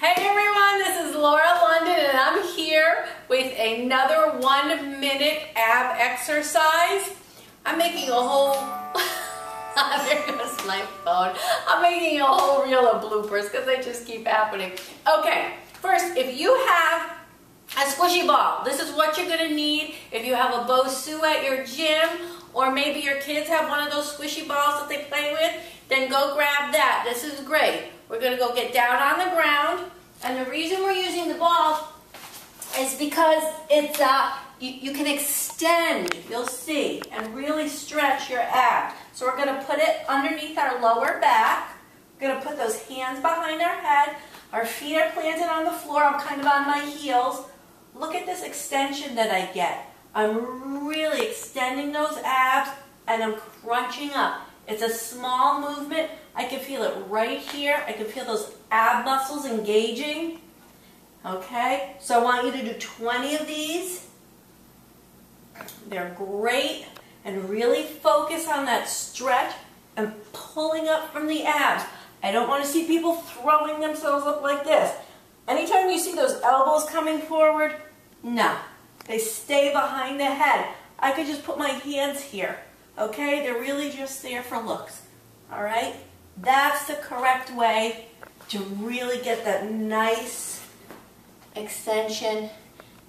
Hey everyone, this is Laura London and I'm here with another one minute ab exercise. I'm making a whole, there goes my phone. I'm making a whole reel of bloopers because they just keep happening. Okay, first, if you have a squishy ball, this is what you're gonna need. If you have a Bosu at your gym, or maybe your kids have one of those squishy balls that they play with, then go grab that. This is great. We're going to go get down on the ground. And the reason we're using the ball is because it's uh, you, you can extend, you'll see, and really stretch your abs. So we're going to put it underneath our lower back. We're going to put those hands behind our head. Our feet are planted on the floor. I'm kind of on my heels. Look at this extension that I get. I'm really extending those abs and I'm crunching up. It's a small movement. I can feel it right here. I can feel those ab muscles engaging. Okay, so I want you to do 20 of these. They're great. And really focus on that stretch and pulling up from the abs. I don't want to see people throwing themselves up like this. Anytime you see those elbows coming forward, no. They stay behind the head. I could just put my hands here. Okay? They're really just there for looks. All right? That's the correct way to really get that nice extension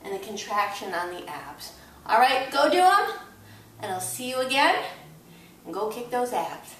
and the contraction on the abs. All right, go do them, and I'll see you again, and go kick those abs.